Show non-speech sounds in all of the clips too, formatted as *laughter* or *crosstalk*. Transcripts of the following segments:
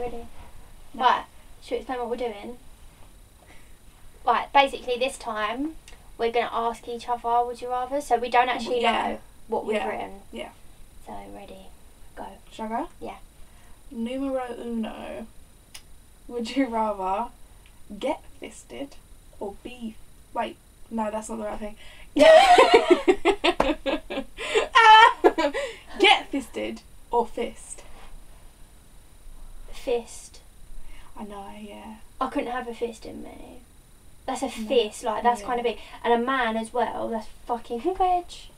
you ready? No. Right, should we explain what we're doing? Right, basically this time we're going to ask each other would you rather, so we don't actually Yeah. know what we've Yeah. written. Yeah. So, ready, go. Shall I go? Yeah. Numero uno. Would you rather get fisted or be. Wait, no, that's not the right thing. Get, *laughs* *laughs* Ah! *laughs* get fisted or fist? Fist. I know, yeah. I couldn't have a fist in me. That's a fist, like, that's Yeah. kind of big. And a man as well, that's fucking *laughs* wedge.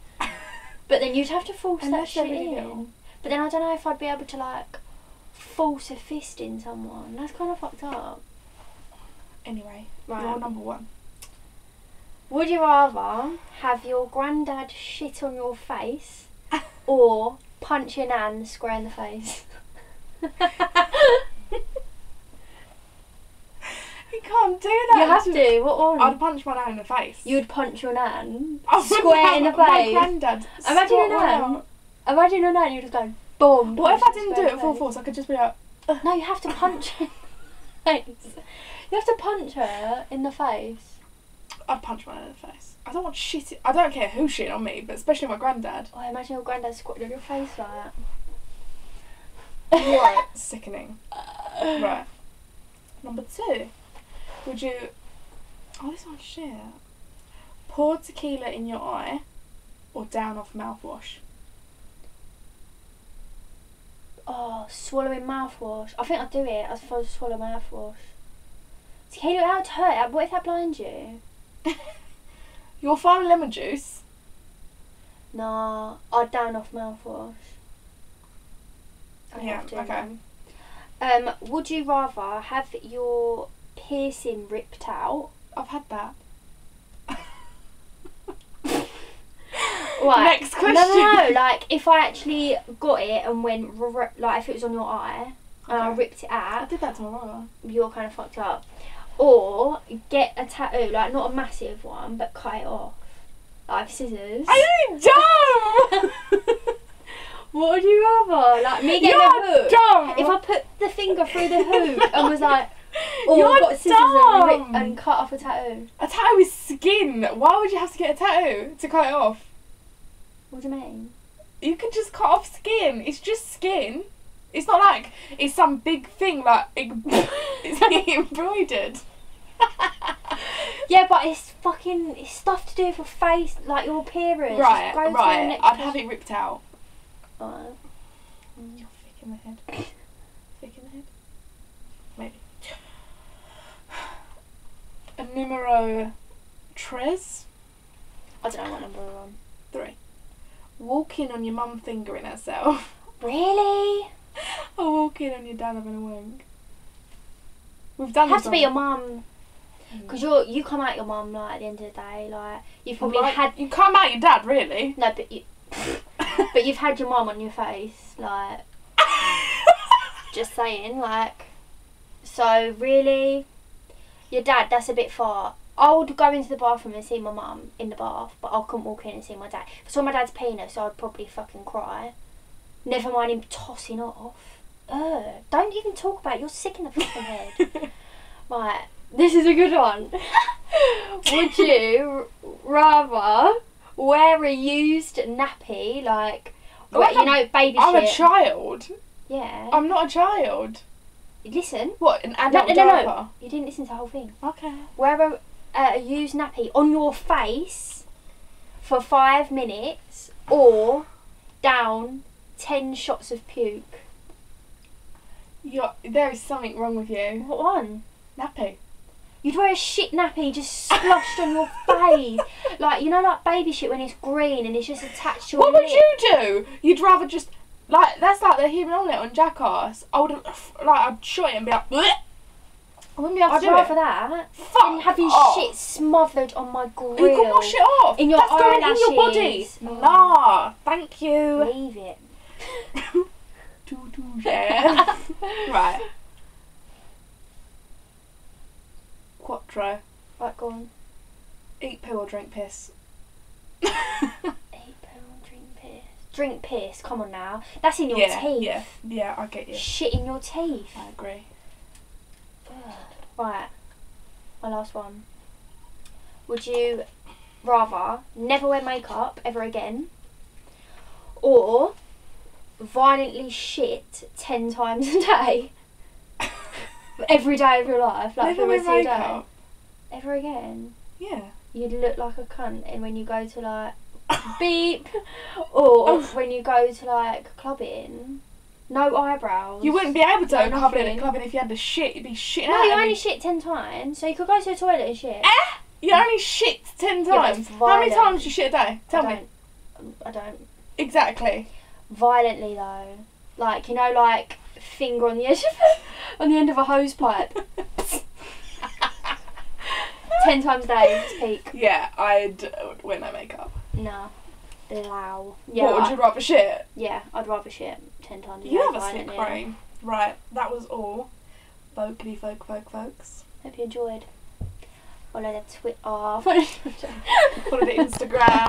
But then you'd have to force Unless that shit really in. little. But then I don't know if I'd be able to like force a fist in someone. That's kind of fucked up. Anyway, Right. you're number one. Would you rather have your granddad shit on your face *laughs* or punch your nan square in the face? You can't do that. you have to. What one? I'd punch my nan in the face. You'd punch your nan oh, I wouldn't square in the have My face. granddad. Imagine your nan. Imagine your nan. You just go boom. What if I didn't do it full face. force? I could just be like, No, you have to punch her face. You have to punch her in the face. I'd punch my nan in the face. I don't want shit. I don't care who's shit on me, but especially my granddad. Oh, imagine your granddad squatting on your face like that. Right, *laughs* sickening. Right. Number two. Would you. Oh, this one's shit. Pour tequila in your eye or down off mouthwash? Oh, swallowing mouthwash. I think I'd do it. I'd supposed to swallow mouthwash. Tequila, how to hurt? What if that blinds you? *laughs* You'll find lemon juice. Nah, I'd down off mouthwash. I Yeah, okay. Um, would you rather have your piercing ripped out? I've had that. Right. Next No, no, no. question. Like if I actually got it and went like if it was on your eye and I ripped it out. I did that to my brother. you're kind of fucked up. Or get a tattoo, like not a massive one, but cut it off. Like scissors. You dumb? *laughs* *laughs* What would you rather? Like me getting You're a hook? dumb. If I put the finger through the hook and was like, *laughs* or oh, You're got scissors and, dumb. and cut off a tattoo. A tattoo is skin. Why would you have to get a tattoo to cut it off? What do you mean? You can just cut off skin. It's just skin. It's not like it's some big thing like it, *laughs* it's *laughs* embroidered. Yeah, but it's fucking it's stuff to do with your face, like your appearance. right, Just go to the right. I'd have it ripped out. Alright. Mm. You're thick in the head. thick in the head. Maybe. *sighs* A numero tres I don't know what number we're on. three. Walking on your mum fingering herself. *laughs* Really? *laughs* or walking on your dad having a wank. We've It done has to be your mum. Mm. Because you're you come out your mum like at the end of the day, like you've probably Like, had You come out your dad, really. no, but you *laughs* *laughs* but you've had your mum on your face, like *laughs* just saying, like so really your dad, that's a bit far. I would go into the bathroom and see my mum in the bath, but I couldn't walk in and see my dad. If I saw my dad's penis, so I'd probably fucking cry. Never mind him tossing off. Ugh, don't even talk about it. You're sick in the fucking head. *laughs* Right, this is a good one. Would you rather wear a used nappy, like, I'm what, you a- know, baby I'm a child. yeah. I'm not a child. Listen, What, an adult no, no, diaper? no. You didn't listen to the whole thing. Okay. Wear a, uh, a used nappy on your face for five minutes, or down ten shots of puke. You're, there is something wrong with you. What one? Nappy. You'd wear a shit nappy just splashed on your face. Like, you know, like baby shit when it's green and it's just attached to your What would lip. you do? You'd rather just like that's like the human on omelette on Jackass. I would like I'd shot it and be like, Bleh! I wouldn't be able to I'd do rather it. that Fuck than having off. shit smothered on my grill. You can wash it off. In your That's going in your body. Oh. Nah, thank you. Leave it. *laughs* Too, too, yeah. *laughs* right. Quattro. Right, go on. Eat poo or drink piss. Eight pound drink piss. drink piss. Come on now. That's in your yeah, teeth. yeah, yeah. I get you. Shit in your teeth. I agree. Right. My last one. Would you rather never wear makeup ever again or violently shit 10 times a day *laughs* every day of your life? Like Never for the rest of your day? Ever again? Yeah. You'd look like a cunt and when you go to like *laughs* beep or Oh. when you go to like clubbing no eyebrows You wouldn't be able to No, go clubbing at clubbing if you had to shit. You'd be shitting no you only shit 10 times so you could go to the toilet and shit Eh? You only shit ten times. it's How many times do you shit a day? Tell I me. I don't Exactly. violently though. Like you know, like finger on the edge of *laughs* on the end of a hose pipe. *laughs* Ten times a day to peak. Yeah, I'd uh, wear no makeup. No. Low. Yeah. what would I- you rather shit? yeah, I'd rather shit ten times a day. You have a sick violently. brain. Right, that was all. Vocally folk folk folks. Hope you enjoyed. Follow the Twitter. Follow the Instagram. *laughs*